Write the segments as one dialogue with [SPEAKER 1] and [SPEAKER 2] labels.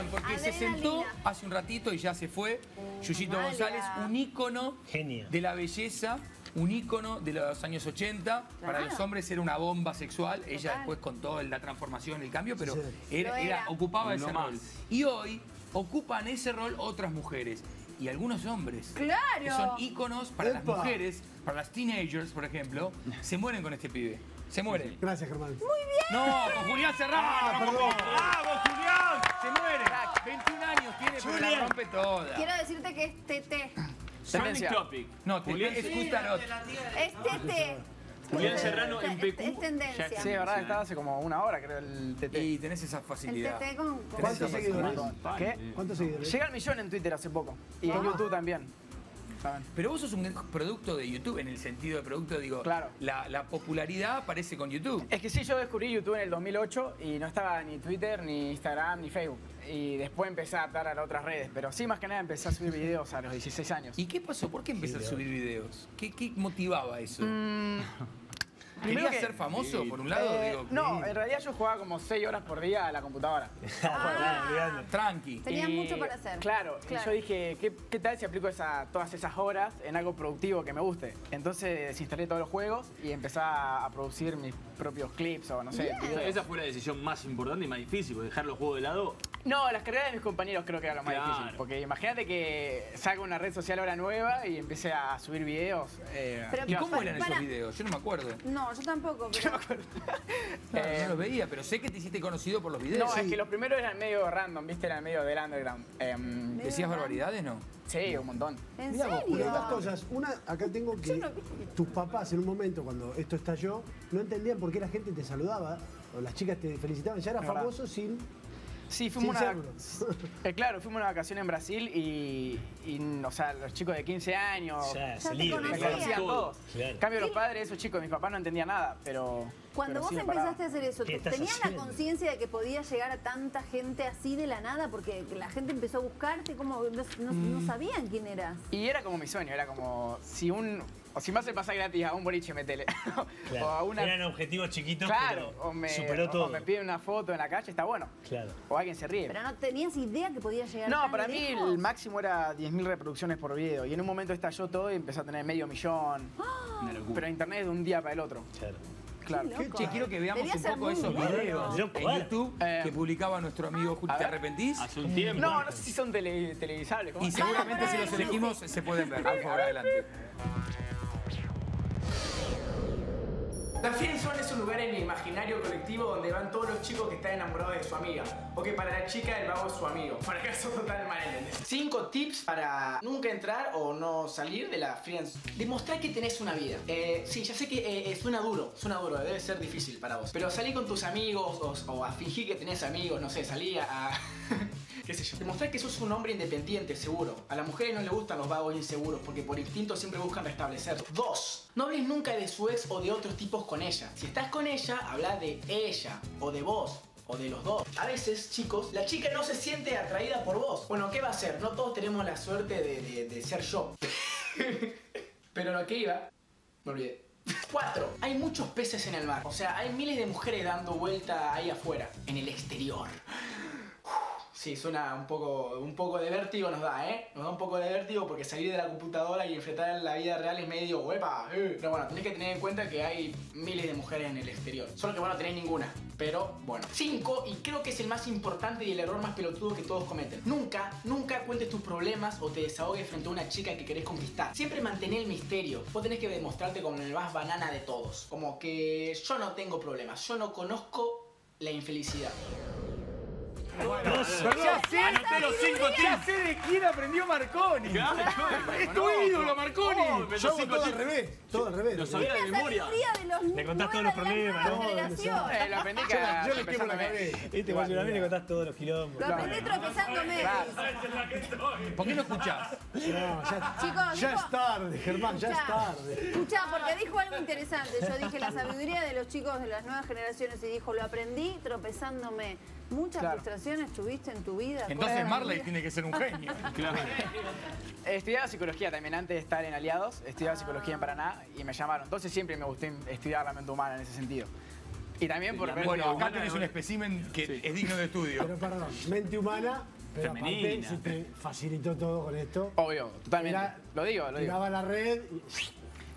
[SPEAKER 1] atención, porque se sentó hace un ratito y ya se fue. Yuyito
[SPEAKER 2] Amalia.
[SPEAKER 1] González, un ícono
[SPEAKER 3] Genia.
[SPEAKER 1] de la belleza, un ícono de los años 80. Para los hombres era una bomba sexual. Ella después con toda la transformación, el cambio, pero
[SPEAKER 4] Sí.
[SPEAKER 1] era,
[SPEAKER 2] Lo
[SPEAKER 1] era-
[SPEAKER 2] era.
[SPEAKER 1] ocupaba
[SPEAKER 5] No
[SPEAKER 1] ese
[SPEAKER 5] más.
[SPEAKER 1] rol. Y hoy ocupan ese rol otras mujeres. Y algunos hombres.
[SPEAKER 2] Claro.
[SPEAKER 1] Que son íconos para las mujeres, para las teenagers, por ejemplo, se mueren con este pibe. Se mueren.
[SPEAKER 4] Gracias, Germán.
[SPEAKER 1] No, con Julián Serrano.
[SPEAKER 4] Ah,
[SPEAKER 1] no,
[SPEAKER 4] perdón.
[SPEAKER 5] ¡Vamos, Julián!
[SPEAKER 1] Se muere. 21 años tiene, pero la rompe toda.
[SPEAKER 2] Quiero decirte que es TT.
[SPEAKER 5] Trending topic.
[SPEAKER 1] No, te,
[SPEAKER 5] Julián,
[SPEAKER 1] es Justarot.
[SPEAKER 2] Es TT.
[SPEAKER 5] Julián Serrano en
[SPEAKER 2] Es-
[SPEAKER 5] PQ.
[SPEAKER 2] Es tendencia.
[SPEAKER 6] Sí, de verdad, estaba hace como una hora, creo, el TT.
[SPEAKER 1] Y tenés esa
[SPEAKER 2] El
[SPEAKER 1] facilidad.
[SPEAKER 2] TT con...
[SPEAKER 4] ¿Cuántos seguidores?
[SPEAKER 6] ¿Qué?
[SPEAKER 4] ¿Cuántos seguidores?
[SPEAKER 6] Llega al millón en Twitter hace poco. Y en YouTube también. ¿Saben?
[SPEAKER 1] Pero vos sos un producto de YouTube, en el sentido de producto, digo,
[SPEAKER 6] Claro.
[SPEAKER 1] la, la popularidad aparece con YouTube.
[SPEAKER 6] Es que sí, yo descubrí YouTube en el 2008 y no estaba ni Twitter, ni Instagram, ni Facebook. Y después empecé a adaptar a las otras redes. Pero sí, más que nada empecé a subir videos a los 16 años.
[SPEAKER 1] ¿Y qué pasó? ¿Por qué empezaste a subir videos? ¿Qué, qué motivaba eso?
[SPEAKER 6] Primero
[SPEAKER 1] ¿Querías
[SPEAKER 6] que-
[SPEAKER 1] ser famoso, por un lado?
[SPEAKER 6] Eh,
[SPEAKER 1] digo,
[SPEAKER 6] no, en realidad yo jugaba como 6 horas por día a la computadora.
[SPEAKER 2] Ah,
[SPEAKER 1] Tranqui.
[SPEAKER 2] Tenías
[SPEAKER 6] Y,
[SPEAKER 2] mucho para hacer.
[SPEAKER 6] Claro, y yo dije, ¿qué, qué tal si aplico esa, todas esas horas en algo productivo que me guste? Entonces desinstalé todos los juegos y empecé a, a producir mis propios clips o no sé.
[SPEAKER 5] Esa fue la decisión más importante y más difícil, dejar los juegos de lado.
[SPEAKER 6] No, las carreras de mis compañeros creo que era lo más
[SPEAKER 5] Claro.
[SPEAKER 6] difícil. Porque imagínate que saco una red social ahora nueva y empecé a subir videos. eh,
[SPEAKER 2] Pero
[SPEAKER 1] ¿Y cómo eran
[SPEAKER 2] para-
[SPEAKER 1] esos videos? Yo no me acuerdo.
[SPEAKER 2] No, yo tampoco. Pero...
[SPEAKER 1] Claro,
[SPEAKER 6] Eh,
[SPEAKER 1] no los veía, pero sé que te hiciste conocido por los videos.
[SPEAKER 6] no, es que los primeros eran medio random, ¿viste? Eran medio del underground. Em,
[SPEAKER 1] ¿Decías barbaridades, no?
[SPEAKER 6] sí, un montón.
[SPEAKER 2] ¿En
[SPEAKER 4] Mirá
[SPEAKER 2] serio?
[SPEAKER 4] Dos cosas. Una, acá tengo que
[SPEAKER 2] no
[SPEAKER 4] tus papás en un momento, cuando esto estalló, no entendían por qué la gente te saludaba o las chicas te felicitaban. Ya era famoso sin,
[SPEAKER 6] Sí,
[SPEAKER 4] sin
[SPEAKER 6] fuimos una,
[SPEAKER 4] serlo.
[SPEAKER 6] eh, claro, fuimos a una vacación en Brasil y, y, o sea, los chicos de 15 años
[SPEAKER 3] Ya,
[SPEAKER 2] Conocían.
[SPEAKER 6] conocían todos.
[SPEAKER 3] Claro.
[SPEAKER 6] En cambio, los padres, esos chicos, mis papás no entendían nada, pero.
[SPEAKER 2] Cuando
[SPEAKER 6] pero
[SPEAKER 2] vos
[SPEAKER 6] sí
[SPEAKER 2] empezaste a hacer eso,
[SPEAKER 3] ¿Qué
[SPEAKER 2] ¿te-
[SPEAKER 3] estás
[SPEAKER 2] ¿tenías la conciencia de que podía llegar a tanta gente así de la nada? Porque la gente empezó a buscarte, como no, no-
[SPEAKER 6] Mm.
[SPEAKER 2] no sabían quién eras.
[SPEAKER 6] Y era como mi sueño, era como si un. O si me hace pasar gratis a un boliche, metele.
[SPEAKER 3] Claro.
[SPEAKER 6] o a una.
[SPEAKER 3] Eran objetivos chiquitos,
[SPEAKER 6] claro,
[SPEAKER 3] pero
[SPEAKER 6] o me,
[SPEAKER 3] superó todo.
[SPEAKER 6] o me piden una foto en la calle, está bueno.
[SPEAKER 3] Claro.
[SPEAKER 6] O alguien se ríe.
[SPEAKER 2] Pero no tenías idea que podía llegar
[SPEAKER 6] No,
[SPEAKER 2] tan
[SPEAKER 6] para mí
[SPEAKER 2] lejos.
[SPEAKER 6] el máximo era 10.000 reproducciones por video. Y en un momento estalló todo y empezó a tener medio millón.
[SPEAKER 5] Una locura.
[SPEAKER 6] Pero internet de un día para el otro.
[SPEAKER 3] Claro.
[SPEAKER 6] Claro.
[SPEAKER 2] Qué loco.
[SPEAKER 1] Che, quiero que veamos
[SPEAKER 2] Debía
[SPEAKER 1] un poco esos videos
[SPEAKER 3] Yo,
[SPEAKER 1] en. YouTube
[SPEAKER 6] Eh,
[SPEAKER 1] que publicaba nuestro amigo Julio.
[SPEAKER 6] a
[SPEAKER 1] ¿Te arrepentís?
[SPEAKER 5] Hace un tiempo.
[SPEAKER 6] No, no sé si son tele- televisables. ¿cómo
[SPEAKER 1] Y
[SPEAKER 6] se
[SPEAKER 1] seguramente si los elegimos se pueden ver. Por favor, adelante.
[SPEAKER 6] La Friendzone es un lugar en el imaginario colectivo donde van todos los chicos que están enamorados de su amiga. O que para la chica el vago es su amigo. Para caso total mal ¿entendés? Cinco tips para nunca entrar o no salir de la Friendzone. Demostrar que tenés una vida. Eh, sí, ya sé que eh, eh, suena duro, suena duro, debe ser difícil para vos. Pero salí con tus amigos o, o a fingir que tenés amigos, no sé, salí a... qué. Demostrar que sos un hombre independiente, seguro. A las mujeres no les gustan los vagos inseguros porque por instinto siempre buscan restablecer. Dos, no hables nunca de su ex o de otros tipos con ella. Si estás con ella, habla de ella o de vos. O de los dos. A veces, chicos, la chica no se siente atraída por vos. Bueno, ¿qué va a hacer? No todos tenemos la suerte de, de- de ser yo. Pero lo que iba, me olvidé. 4. Hay muchos peces en el mar. O sea, hay miles de mujeres dando vuelta ahí afuera, en el exterior. Sí, suena un poco, un poco de vértigo nos da, ¿eh? Nos da un poco de vértigo porque salir de la computadora y enfrentar la vida real es medio huepa. eh. Pero bueno, tenés que tener en cuenta que hay miles de mujeres en el exterior. Solo que vos no tenés ninguna. Pero bueno. 5. Y creo que es el más importante y el error más pelotudo que todos cometen. Nunca, nunca cuentes tus problemas o te desahogues frente a una chica que querés conquistar. Siempre mantén el misterio. Vos tenés que demostrarte como el más banana de todos. Como que yo no tengo problemas. Yo no conozco la infelicidad.
[SPEAKER 1] Ya sé,
[SPEAKER 5] Anoté los cinco
[SPEAKER 1] ya
[SPEAKER 5] tips.
[SPEAKER 1] sé de quién aprendió Marconi. Es tu ídolo, Marconi.
[SPEAKER 5] Oh,
[SPEAKER 4] Yo hago todo al revés, todo al revés.
[SPEAKER 5] Lo sabía de
[SPEAKER 2] La
[SPEAKER 5] memoria.
[SPEAKER 2] sabiduría de los
[SPEAKER 3] Le contás todos
[SPEAKER 2] nuevas-
[SPEAKER 3] los problemas,
[SPEAKER 4] ¿no?
[SPEAKER 6] Eh, lo aprendí
[SPEAKER 4] Yo, le quemo la cabeza.
[SPEAKER 3] Vos a mí le contás todos los quilombos.
[SPEAKER 2] Lo aprendí tropezándome.
[SPEAKER 1] ¿Por qué no escuchás?
[SPEAKER 4] No, ya,
[SPEAKER 2] Chicos,
[SPEAKER 4] ya
[SPEAKER 2] dijo-
[SPEAKER 4] es tarde, Germán, ya es tarde.
[SPEAKER 2] Escuchá, porque dijo algo interesante. Yo dije la sabiduría de los chicos de las nuevas generaciones y dijo, lo aprendí tropezándome. ¿Muchas
[SPEAKER 6] Claro.
[SPEAKER 2] frustraciones tuviste en tu vida? ¿Cuál
[SPEAKER 1] Entonces Marley
[SPEAKER 2] vida?
[SPEAKER 1] tiene que ser un genio.
[SPEAKER 5] Claro.
[SPEAKER 6] Estudiaba psicología también antes de estar en Aliados, estudiaba psicología en Paraná y me llamaron. Entonces siempre me gustó estudiar la mente humana en ese sentido. Y también por ver
[SPEAKER 1] Bueno, acá tenés un espécimen que
[SPEAKER 5] Sí.
[SPEAKER 1] es digno de estudio.
[SPEAKER 4] Pero perdón, mente humana, pero aparte
[SPEAKER 5] Femenina.
[SPEAKER 4] se te facilitó todo con esto.
[SPEAKER 6] Obvio, totalmente.
[SPEAKER 4] Era-
[SPEAKER 6] lo digo, lo digo.
[SPEAKER 4] Tiraba la red y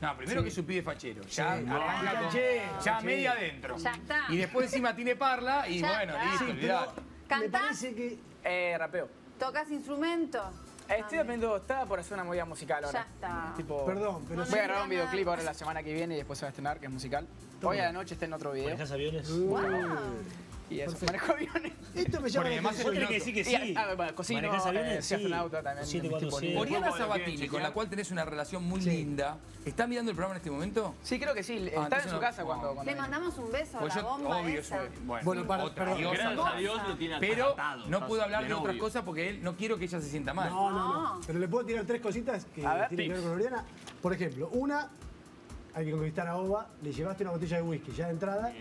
[SPEAKER 1] No, primero que es un pibe fachero. Ya,
[SPEAKER 4] Sí.
[SPEAKER 1] arranca
[SPEAKER 4] No,
[SPEAKER 1] con-
[SPEAKER 4] canchero,
[SPEAKER 1] ya media adentro.
[SPEAKER 2] Ya está.
[SPEAKER 1] Y después encima tiene parla y
[SPEAKER 2] Ya
[SPEAKER 1] bueno,
[SPEAKER 2] está.
[SPEAKER 1] listo,
[SPEAKER 2] Sí,
[SPEAKER 1] olvidate.
[SPEAKER 4] me
[SPEAKER 2] ¿Cantás?
[SPEAKER 4] parece que
[SPEAKER 6] Eh, rapeo.
[SPEAKER 2] ¿Tocas instrumento?
[SPEAKER 6] Estoy aprendiendo, estaba por hacer una movida musical ahora.
[SPEAKER 2] Ya está.
[SPEAKER 6] Tipo,
[SPEAKER 4] Perdón, pero
[SPEAKER 6] Voy a grabar un videoclip ahora la semana que viene y después se va a estrenar, que es musical. Hoy a la noche está en otro video.
[SPEAKER 3] ¿Manejas aviones?
[SPEAKER 2] Wow.
[SPEAKER 6] Y eso, manejo aviones.
[SPEAKER 4] esto me llama la
[SPEAKER 1] además
[SPEAKER 4] atención.
[SPEAKER 3] Vos que decir que
[SPEAKER 6] Y,
[SPEAKER 3] sí.
[SPEAKER 6] ah, bueno, cocino,
[SPEAKER 3] ¿Manejás aviones?
[SPEAKER 6] eh, soy astronauta también.
[SPEAKER 1] Oriana Sabatini, con la cual tenés una relación muy linda, ¿está mirando el programa en este momento?
[SPEAKER 6] Sí, creo que sí. Está
[SPEAKER 1] entonces
[SPEAKER 6] en su
[SPEAKER 1] no-
[SPEAKER 6] casa
[SPEAKER 1] no.
[SPEAKER 6] cuando,
[SPEAKER 2] Le mandamos un beso a
[SPEAKER 1] Pues
[SPEAKER 2] la
[SPEAKER 1] yo,
[SPEAKER 2] bomba
[SPEAKER 1] obvio,
[SPEAKER 2] esa.
[SPEAKER 1] soy, bueno,
[SPEAKER 4] Bueno, para-
[SPEAKER 1] otra
[SPEAKER 4] perdón.
[SPEAKER 1] diosa.
[SPEAKER 5] Gracias a Dios lo tiene
[SPEAKER 1] Pero no puedo hablar de otras cosas porque él no quiero que ella se sienta mal.
[SPEAKER 4] No, no, no. Pero le puedo tirar tres cositas que tienen que ver con Oriana. Por ejemplo, una, hay que conquistar a Oba, le llevaste una botella de whisky ya de entrada,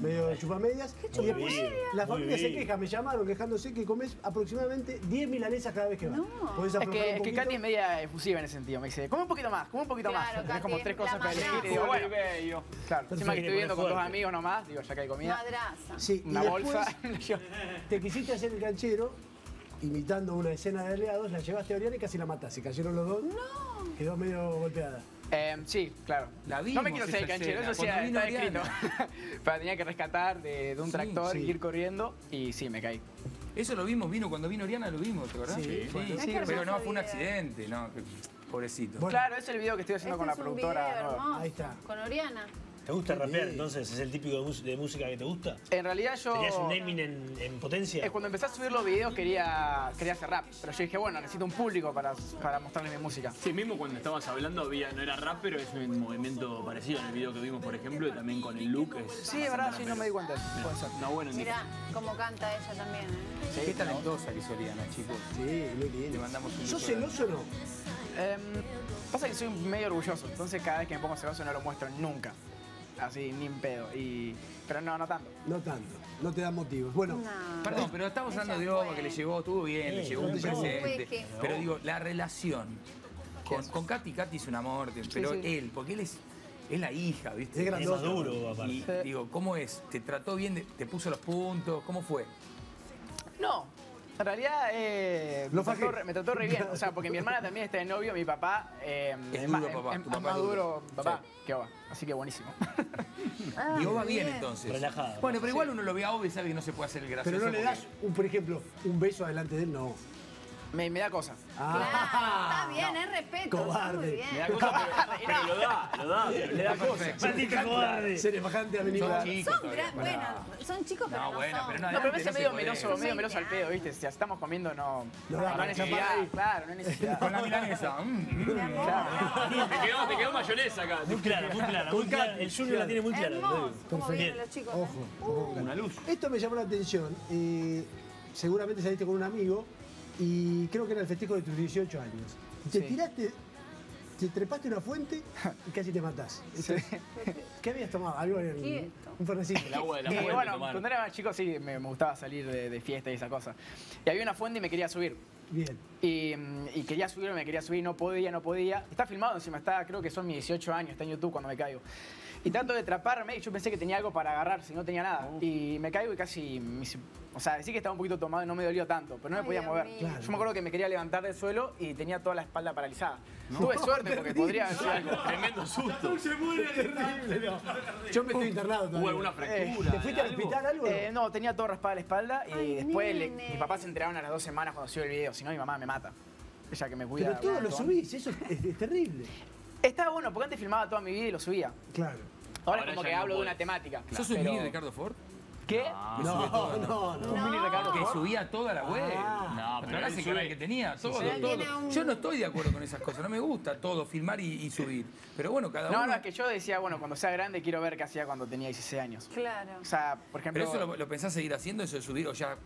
[SPEAKER 4] medio de chupamedias. Y después
[SPEAKER 3] bien,
[SPEAKER 4] la familia se queja, me llamaron quejándose que comes aproximadamente 10 milanesas cada vez que vas.
[SPEAKER 2] No.
[SPEAKER 4] Podés
[SPEAKER 6] Es que, es que. Katy es media efusiva en ese sentido. Me dice, come un poquito más, come un poquito
[SPEAKER 2] Claro,
[SPEAKER 6] más. Tenés como tres cosas para elegir y digo, bueno,
[SPEAKER 5] bello.
[SPEAKER 6] claro. Encima que estoy viviendo con dos amigos nomás, digo, ya que hay comida.
[SPEAKER 2] Madraza.
[SPEAKER 4] Sí,
[SPEAKER 6] Una bolsa.
[SPEAKER 4] Te quisiste hacer el canchero, imitando una escena de aliados, la llevaste a Oriana y casi la mataste. Cayeron los dos. No. Quedó medio golpeada.
[SPEAKER 6] Eh, sí, claro.
[SPEAKER 1] La
[SPEAKER 6] no
[SPEAKER 1] vimos
[SPEAKER 6] me quiero ser canchero, eso sí está escrito. Pero tenía que rescatar de, de un
[SPEAKER 1] Sí,
[SPEAKER 6] tractor
[SPEAKER 4] sí.
[SPEAKER 6] y ir corriendo y sí, me caí.
[SPEAKER 1] Eso lo vimos, vino cuando vino Oriana, lo vimos, ¿te acordás?
[SPEAKER 4] Sí,
[SPEAKER 1] sí,
[SPEAKER 2] sí,
[SPEAKER 1] pero no, fue un accidente, no, pobrecito.
[SPEAKER 4] Bueno.
[SPEAKER 6] Claro, es el video que estoy haciendo
[SPEAKER 2] Este
[SPEAKER 6] con la productora.
[SPEAKER 2] video.
[SPEAKER 4] Ahí está.
[SPEAKER 2] Con Oriana.
[SPEAKER 3] ¿Te gusta rapear entonces? ¿Es el típico de, música que te gusta?
[SPEAKER 6] En realidad yo...
[SPEAKER 3] ¿Tenías un naming en, en potencia?
[SPEAKER 6] Eh, cuando empecé a subir los videos quería, quería hacer rap, pero yo dije, bueno, necesito un público para, para mostrarles mi música.
[SPEAKER 5] Sí, mismo cuando estabas hablando había, no era rap, pero es un movimiento parecido en el video que vimos, por ejemplo, y también con el look. Es
[SPEAKER 6] Sí, es verdad, sí, no me di cuenta. Puede ser.
[SPEAKER 5] Una buena
[SPEAKER 2] Mirá cómo canta ella también. ¿eh?
[SPEAKER 1] Qué talentosa que es Oriana, chicos.
[SPEAKER 4] Sí, muy bien.
[SPEAKER 1] Le mandamos un
[SPEAKER 4] ¿Sos celoso o no?
[SPEAKER 6] Em, pasa que soy medio orgulloso, entonces cada vez que me pongo celoso no lo muestro nunca. Así, ni en pedo. Y... Pero no, no tanto.
[SPEAKER 4] No tanto. No te da motivos. Bueno,
[SPEAKER 2] No.
[SPEAKER 1] Perdón, pero estamos hablando de Oba,
[SPEAKER 2] fue.
[SPEAKER 1] que le llegó, estuvo bien, le llegó un presente.
[SPEAKER 2] Fue que-
[SPEAKER 1] Pero digo, la relación con, con Katy, Katy es un amor, pero
[SPEAKER 6] sí.
[SPEAKER 1] él, porque él es, es la hija, ¿viste?
[SPEAKER 4] Es
[SPEAKER 3] Es
[SPEAKER 4] grandote.
[SPEAKER 3] maduro, aparte.
[SPEAKER 1] Y digo, ¿cómo es? ¿Te trató bien? de- ¿Te puso los puntos? ¿Cómo fue?
[SPEAKER 6] No. En realidad eh,
[SPEAKER 4] Lo
[SPEAKER 6] me, trató, re- me trató re bien. O sea, porque mi hermana también está de novio, mi papá eh,
[SPEAKER 1] Es
[SPEAKER 6] más,
[SPEAKER 1] duro, papá,
[SPEAKER 6] es-
[SPEAKER 1] tu papá
[SPEAKER 6] más
[SPEAKER 1] es duro.
[SPEAKER 6] papá,
[SPEAKER 1] Sí.
[SPEAKER 6] que Oba. Así que buenísimo.
[SPEAKER 2] Ah,
[SPEAKER 1] y Oba bien,
[SPEAKER 2] bien.
[SPEAKER 1] entonces.
[SPEAKER 3] Relajada.
[SPEAKER 1] Bueno, pero igual uno lo ve a Oba y sabe que no se puede hacer el gracioso.
[SPEAKER 4] pero no le das, un, por ejemplo, un beso adelante de él, no.
[SPEAKER 6] Me, me da cosa.
[SPEAKER 2] Claro, está bien, es respeto. Está
[SPEAKER 4] Cobarde.
[SPEAKER 2] muy bien.
[SPEAKER 5] Me da cosa, pero, pero lo da, lo da, pero le da cosa.
[SPEAKER 3] ¡Maldito cobarde!
[SPEAKER 4] Ser bajante a venir.
[SPEAKER 1] Son chicos
[SPEAKER 2] Son gran- bueno, son chicos, pero
[SPEAKER 1] No,
[SPEAKER 2] no,
[SPEAKER 1] bueno,
[SPEAKER 2] son.
[SPEAKER 1] pero no,
[SPEAKER 6] No, pero me
[SPEAKER 1] se
[SPEAKER 6] medio meloso, medio meloso al
[SPEAKER 2] 20
[SPEAKER 6] pedo, ¿viste? Si estamos comiendo no,
[SPEAKER 4] No
[SPEAKER 6] no,
[SPEAKER 4] da
[SPEAKER 6] necesidad. Claro, no hay necesidad.
[SPEAKER 1] Con la milanesa. mm, mm.
[SPEAKER 5] Te quedó, te quedó mayonesa acá.
[SPEAKER 3] Muy clara, muy clara, muy clara. El Junior la tiene muy clara.
[SPEAKER 2] Hermoso. ¿Cómo
[SPEAKER 3] Perfecto.
[SPEAKER 2] vienen los chicos?
[SPEAKER 4] Ojo.
[SPEAKER 5] Una luz.
[SPEAKER 4] Esto me llamó la atención. eh, seguramente saliste con un amigo y creo que era el festejo de tus 18 años. Te
[SPEAKER 6] Sí.
[SPEAKER 4] tiraste, te trepaste una fuente y casi te matás. ¿Qué habías tomado? Algo en
[SPEAKER 2] Quieto.
[SPEAKER 4] un fernecito.
[SPEAKER 5] El agua de la fuente
[SPEAKER 6] bueno,
[SPEAKER 5] tomar.
[SPEAKER 6] cuando era más chico sí me, me gustaba salir de, de fiesta y esa cosa. Y había una fuente y me quería subir.
[SPEAKER 4] Bien.
[SPEAKER 6] Y, mm, y quería subir, me quería subir, no podía, no podía. Está filmado encima, está, creo que son mis 18 años, está en YouTube cuando me caigo. Y trato de atraparme y yo pensé que tenía algo para agarrar, si no tenía nada. Y me caigo y casi, o sea, decía que estaba un poquito tomado y no me dolió tanto, pero no me
[SPEAKER 2] Ay,
[SPEAKER 6] podía mover.
[SPEAKER 4] Claro.
[SPEAKER 6] Yo me acuerdo que me quería levantar del suelo y tenía toda la espalda paralizada. Tuve suerte porque podría haber sido algo.
[SPEAKER 5] Tremendo susto.
[SPEAKER 4] Terrible, no. Yo me estoy internado
[SPEAKER 5] Hubo
[SPEAKER 4] todavía.
[SPEAKER 5] alguna fractura.
[SPEAKER 4] ¿Te fuiste al hospital algo?
[SPEAKER 6] Eh, no, tenía todo raspada la espalda y
[SPEAKER 2] Ay,
[SPEAKER 6] después le- mis papás se enteraron a las dos semanas cuando subió el video, si no mi mamá me mata. Ella que me cuida.
[SPEAKER 4] Pero todo lo subís, eso es, es terrible.
[SPEAKER 6] Estaba bueno, porque antes filmaba toda mi vida y lo subía.
[SPEAKER 4] Claro.
[SPEAKER 6] Ahora,
[SPEAKER 5] Ahora
[SPEAKER 6] es como que
[SPEAKER 5] no
[SPEAKER 6] hablo de una temática.
[SPEAKER 1] ¿Sos un
[SPEAKER 6] Pero-
[SPEAKER 1] mini Ricardo Ford?
[SPEAKER 6] ¿Qué?
[SPEAKER 1] Que
[SPEAKER 4] No,
[SPEAKER 1] todo.
[SPEAKER 4] no, no.
[SPEAKER 6] Un mini Ricardo
[SPEAKER 1] Que
[SPEAKER 6] Ford.
[SPEAKER 1] subía toda la web.
[SPEAKER 4] Ah.
[SPEAKER 5] No,
[SPEAKER 1] ¿Te
[SPEAKER 5] pero
[SPEAKER 1] canal
[SPEAKER 5] sube-
[SPEAKER 1] que tenía? Todo, todo.
[SPEAKER 2] un-
[SPEAKER 1] Yo no estoy de acuerdo con esas cosas. No me gusta todo, filmar y, y subir. Pero bueno, cada
[SPEAKER 6] No,
[SPEAKER 1] uno...
[SPEAKER 6] no, es que yo decía, bueno, cuando sea grande quiero ver qué hacía cuando tenía 16 años.
[SPEAKER 2] Claro.
[SPEAKER 6] O sea, por ejemplo...
[SPEAKER 1] ¿Pero eso lo, lo pensás seguir haciendo, eso de subir o ya...?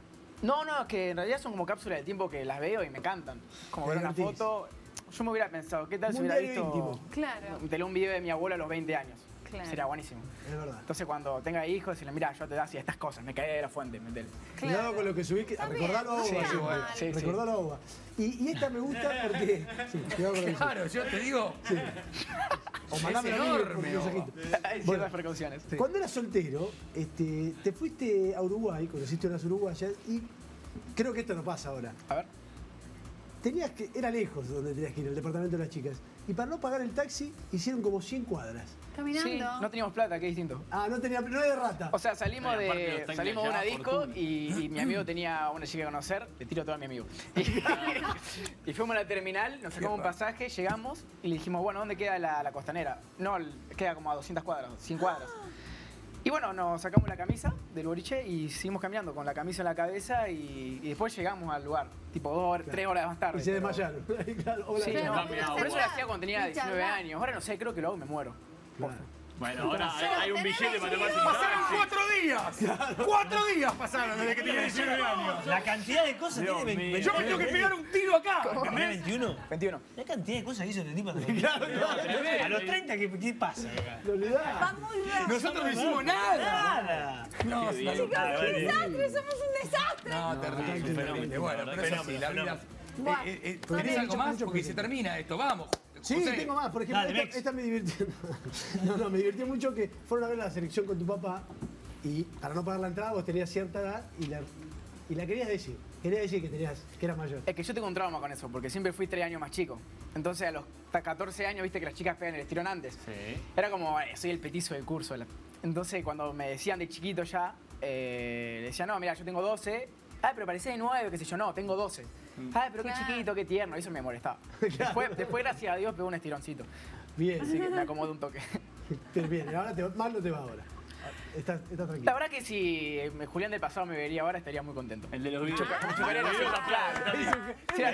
[SPEAKER 6] No, no, es que en realidad son como cápsulas de tiempo que las veo y me encantan. Como ver una
[SPEAKER 4] divertís.
[SPEAKER 6] foto... Yo me hubiera pensado, ¿qué tal si
[SPEAKER 4] Un
[SPEAKER 6] hubiera visto...
[SPEAKER 4] íntimo.
[SPEAKER 2] Claro.
[SPEAKER 6] Te leo un video de mi abuela a los 20 años.
[SPEAKER 2] Claro.
[SPEAKER 6] sería buenísimo.
[SPEAKER 4] Es verdad.
[SPEAKER 6] Entonces cuando tenga hijos, decirle, mira, yo te hacía estas cosas, me caí de la fuente, ¿me
[SPEAKER 4] Cuidado con lo que
[SPEAKER 2] Está
[SPEAKER 4] recordalo a
[SPEAKER 2] mal.
[SPEAKER 6] Sí, sí.
[SPEAKER 4] Recordalo a Oba. Y, y esta me gusta porque... Sí, cuidado con lo que subís.
[SPEAKER 1] Claro, yo te digo.
[SPEAKER 4] O
[SPEAKER 1] Es
[SPEAKER 4] a mí por
[SPEAKER 1] enorme,
[SPEAKER 4] mensajito.
[SPEAKER 6] Hay
[SPEAKER 4] Bueno,
[SPEAKER 6] precauciones. sí.
[SPEAKER 4] Cuando eras soltero, este, te fuiste a Uruguay, conociste unas uruguayas y creo que esto no pasa ahora.
[SPEAKER 6] A ver.
[SPEAKER 4] Tenías que, era lejos donde tenías que ir, el departamento de las chicas. Y para no pagar el taxi, hicieron como 100 cuadras.
[SPEAKER 2] Caminando.
[SPEAKER 6] Sí, no teníamos plata, es distinto.
[SPEAKER 4] Ah, no tenía, no era de rata.
[SPEAKER 6] O sea, salimos
[SPEAKER 5] Ay,
[SPEAKER 6] de, salimos de una disco y, y mi amigo tenía una chica que conocer, le tiro todo a mi amigo. Y, y fuimos a la terminal, nos sacamos un pasaje, llegamos y le dijimos, bueno, ¿dónde queda la, la costanera? No, queda como a 200 cuadras, 100 cuadras. Y bueno, nos sacamos la camisa del boliche y seguimos caminando con la camisa en la cabeza y, y después llegamos al lugar, tipo dos, horas- tres horas más tarde.
[SPEAKER 4] y se
[SPEAKER 6] pero-
[SPEAKER 4] desmayaron. Claro,
[SPEAKER 6] Sí, no,
[SPEAKER 2] no
[SPEAKER 6] por eso lo hacía cuando tenía
[SPEAKER 2] Ni
[SPEAKER 6] 19
[SPEAKER 2] charlar.
[SPEAKER 6] años. Ahora no sé, creo que lo hago y me muero.
[SPEAKER 4] Claro.
[SPEAKER 5] Bueno, ahora hay, hay un billete para tomar.
[SPEAKER 1] Pasaron cuatro días. Cuatro días pasaron desde que tenía 19 años.
[SPEAKER 3] La cantidad de cosas
[SPEAKER 5] Dios
[SPEAKER 3] tiene
[SPEAKER 5] mío.
[SPEAKER 1] Yo me tengo que pegar un tiro acá.
[SPEAKER 3] ¿Tenés 21?
[SPEAKER 6] 21.
[SPEAKER 3] La cantidad de cosas que hizo este tipo. A los 30, ¿qué, qué pasa.
[SPEAKER 2] Va muy bien.
[SPEAKER 1] Nosotros no hicimos nada.
[SPEAKER 3] Nada.
[SPEAKER 1] No, una locura.
[SPEAKER 2] desastre, somos un desastre.
[SPEAKER 1] No, terrible. Bueno, pero es así, la vida. ¿Tenés algo más? Porque se termina esto. Vamos.
[SPEAKER 4] Sí,
[SPEAKER 1] José.
[SPEAKER 4] tengo más. Por ejemplo,
[SPEAKER 3] Dale,
[SPEAKER 4] esta, me divirtió. No, no, me divirtió mucho que fueron a ver la selección con tu papá y para no pagar la entrada vos tenías cierta edad y la, y la querías decir. Querías decir que tenías, que eras mayor.
[SPEAKER 6] Es que yo tengo un trauma con eso, porque siempre fui tres años más chico. Entonces a los ta- 14 años, viste que las chicas pegan el estirón antes.
[SPEAKER 5] Sí.
[SPEAKER 6] Era como, "Eh, soy el petizo del curso. Entonces cuando me decían de chiquito ya, eh, decían, no, mira, yo tengo 12. Ay, pero parecía de 9, qué sé yo, no, tengo 12. Ay, pero qué
[SPEAKER 2] Claro.
[SPEAKER 6] chiquito, qué tierno, eso me molestaba. Después, después, gracias a Dios, pegó un estironcito.
[SPEAKER 4] Bien,
[SPEAKER 6] Así que me acomodó un toque.
[SPEAKER 4] pero bien. Ahora te, mal no te va ahora. Estás, estás
[SPEAKER 6] La
[SPEAKER 4] tranquilo.
[SPEAKER 6] verdad que si eh, Julián del pasado me vería ahora, estaría muy contento.
[SPEAKER 5] El de los videos.
[SPEAKER 6] La claro. Sí, la-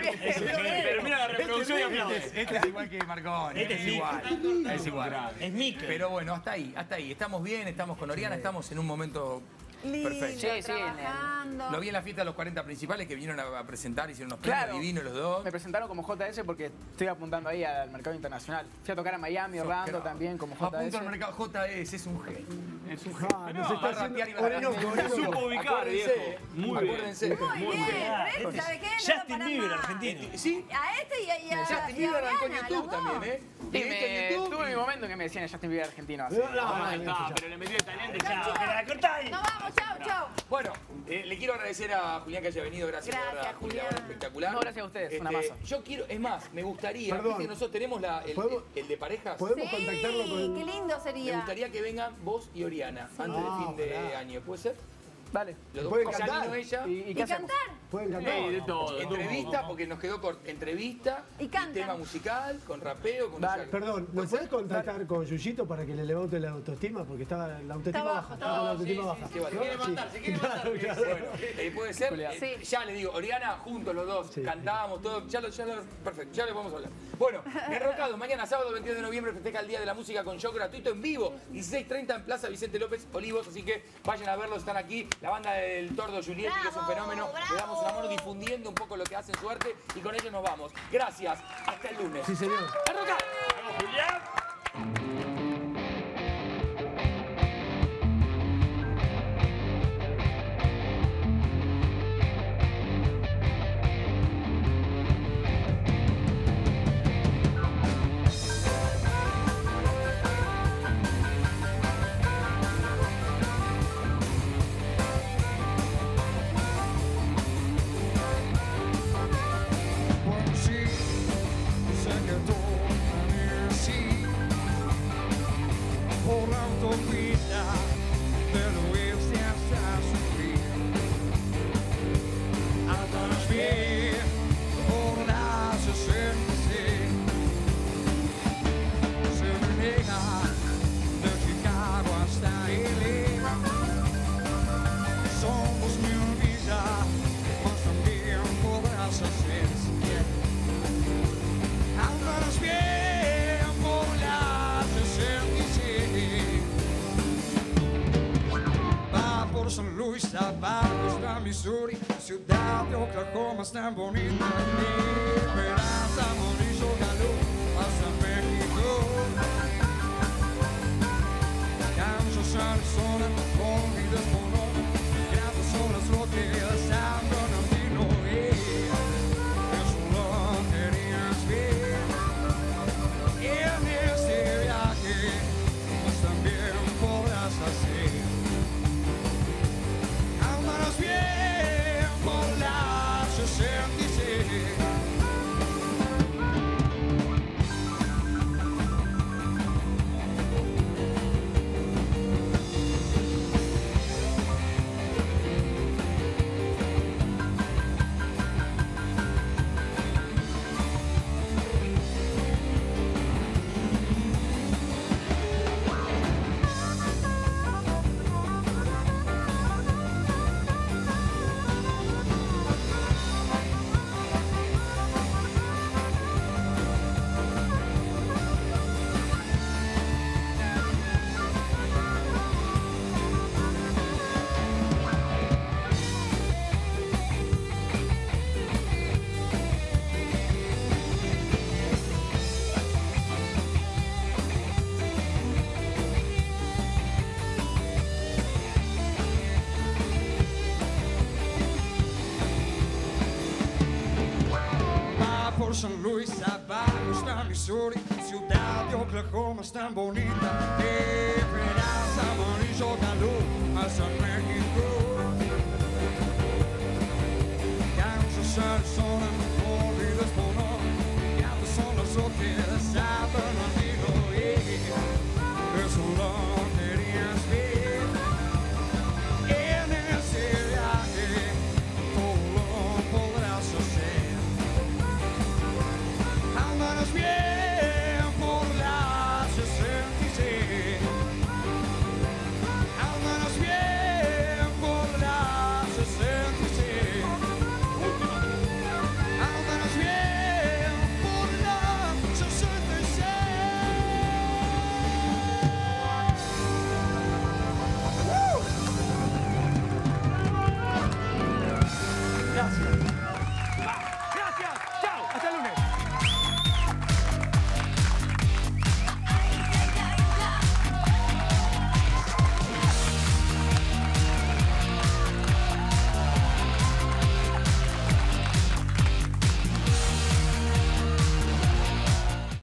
[SPEAKER 5] Pero mira la reproducción y aplaude.
[SPEAKER 1] Este, este es igual que Marconi.
[SPEAKER 3] Este
[SPEAKER 1] es
[SPEAKER 3] es
[SPEAKER 1] igual. Es igual.
[SPEAKER 3] Es Mikel.
[SPEAKER 1] Pero bueno, hasta ahí, hasta ahí. Estamos bien, estamos con Oriana, estamos en un momento
[SPEAKER 2] Lindo,
[SPEAKER 1] perfecto.
[SPEAKER 6] Sí, sí, en el-
[SPEAKER 2] trabajando.
[SPEAKER 1] Lo vi en la fiesta de los 40 principales que vinieron a, a presentar, hicieron unos premios
[SPEAKER 6] Claro.
[SPEAKER 1] divinos los dos.
[SPEAKER 6] Me presentaron como JS porque estoy apuntando ahí al mercado internacional. Fui a tocar a Miami, Orlando
[SPEAKER 1] Sos
[SPEAKER 6] también como
[SPEAKER 1] crack. Apunto al
[SPEAKER 6] JS.
[SPEAKER 1] mercado JS, es un genio. Es un genio.
[SPEAKER 4] Ah, nos
[SPEAKER 1] Va
[SPEAKER 4] está
[SPEAKER 1] y
[SPEAKER 4] haciendo Orinoco.
[SPEAKER 5] Supo ubicar,
[SPEAKER 1] Acuérdense,
[SPEAKER 5] viejo. Muy bien.
[SPEAKER 1] acuérdense.
[SPEAKER 2] Muy bien,
[SPEAKER 3] Ah,
[SPEAKER 2] pero
[SPEAKER 3] este
[SPEAKER 2] ¿sabe qué? No
[SPEAKER 3] Justin Bieber argentino.
[SPEAKER 1] Sí,
[SPEAKER 2] A este y a, y a,
[SPEAKER 1] Justin
[SPEAKER 2] y
[SPEAKER 1] Bieber
[SPEAKER 2] Oriana,
[SPEAKER 1] YouTube también, ¿eh?
[SPEAKER 6] Y
[SPEAKER 1] ¿Viste
[SPEAKER 6] me
[SPEAKER 1] en YouTube?
[SPEAKER 6] tuve mi momento en que me decían Justin Bieber argentino. así.
[SPEAKER 4] No, no,
[SPEAKER 5] Ah,
[SPEAKER 4] no,
[SPEAKER 5] está,
[SPEAKER 4] no,
[SPEAKER 5] pero le metió el talento.
[SPEAKER 3] Chao, que la cortá ahí.
[SPEAKER 2] Nos vamos, chao, chao.
[SPEAKER 1] Bueno, eh, le quiero agradecer a Julián que haya venido. Gracias, la
[SPEAKER 2] Gracias,
[SPEAKER 1] verdad,
[SPEAKER 2] Julián.
[SPEAKER 1] espectacular.
[SPEAKER 6] No, gracias a ustedes, una
[SPEAKER 1] Este,
[SPEAKER 6] masa.
[SPEAKER 1] Yo quiero, es más, me gustaría,
[SPEAKER 4] Perdón.
[SPEAKER 1] viste que nosotros tenemos la, el,
[SPEAKER 4] ¿Podemos-
[SPEAKER 1] el de parejas.
[SPEAKER 4] Podemos
[SPEAKER 2] Sí,
[SPEAKER 4] contactarlo con.
[SPEAKER 2] qué lindo
[SPEAKER 1] Me
[SPEAKER 2] sería.
[SPEAKER 1] gustaría que vengan vos y Oriana antes
[SPEAKER 4] Ah,
[SPEAKER 1] de fin de
[SPEAKER 4] ojalá.
[SPEAKER 1] año. ¿Puede ser?
[SPEAKER 6] Dale.
[SPEAKER 1] Los dos.
[SPEAKER 4] ¿Pueden cantar?
[SPEAKER 1] ella.
[SPEAKER 6] ¿Y,
[SPEAKER 2] cantar?
[SPEAKER 4] Pueden cantar.
[SPEAKER 5] Sí, de todo.
[SPEAKER 1] Entrevista, porque nos quedó con entrevista
[SPEAKER 2] Y
[SPEAKER 1] tema musical, con rapeo, con
[SPEAKER 6] Dale.
[SPEAKER 4] Perdón, ¿me puedes contactar con Yuyito para que le levante la autoestima? Porque estaba la autoestima
[SPEAKER 2] Está
[SPEAKER 4] baja. Estaba la autoestima baja.
[SPEAKER 1] Se quiere matar,
[SPEAKER 4] Sí.
[SPEAKER 1] se quiere matar.
[SPEAKER 4] Claro, claro.
[SPEAKER 1] Bueno, eh, puede ser. Eh,
[SPEAKER 2] Sí.
[SPEAKER 1] Ya le digo, Oriana, juntos los dos,
[SPEAKER 4] Sí.
[SPEAKER 1] cantábamos todo. Ya lo, ya lo, perfecto, ya le vamos a hablar. Bueno, enrocados, mañana sábado 22 de noviembre festeja el Día de la Música con show gratuito en vivo, 16.30 en Plaza Vicente López Olivos, así que vayan a verlos, están aquí. La banda del Tordo Giulietti, que es un
[SPEAKER 2] Bravo,
[SPEAKER 1] fenómeno. Le damos una mano difundiendo un poco lo que hacen su arte y con ellos nos vamos. Gracias, hasta el lunes.
[SPEAKER 4] Sí, señor.
[SPEAKER 7] Ciudad de Oklahoma es Missouri, ciudad de Oklahoma es tan bonita. Esperas amarillo calor hasta México. Ya no se sale no olvides poner. Ya no son las hojas de San Bernardino. Es un